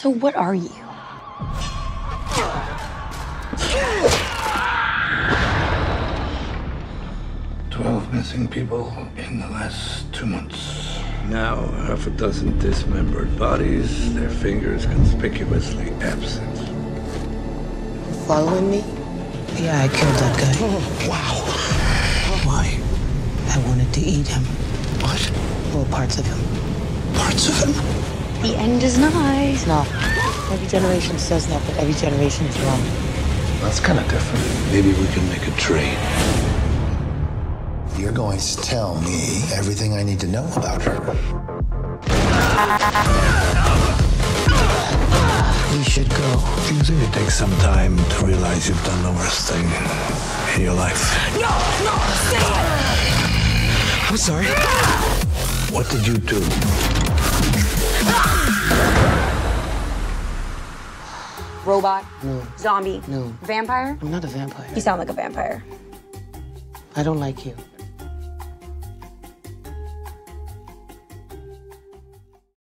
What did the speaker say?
So what are you? Twelve missing people in the last two months. Now, half a dozen dismembered bodies, their fingers conspicuously absent. Following me? Yeah, I killed that guy. Oh, wow. Why? I wanted to eat him. What? Well, parts of him. Parts of him? The end is nigh. No. Every generation says that, but every generation is wrong. That's kind of different. Maybe we can make a trade. You're going to tell me everything I need to know about her. We should go. You think it takes some time to realize you've done the worst thing in your life? No, no, stay I'm sorry. What did you do? Robot? No. Zombie? No. Vampire? I'm not a vampire. You sound like a vampire. I don't like you.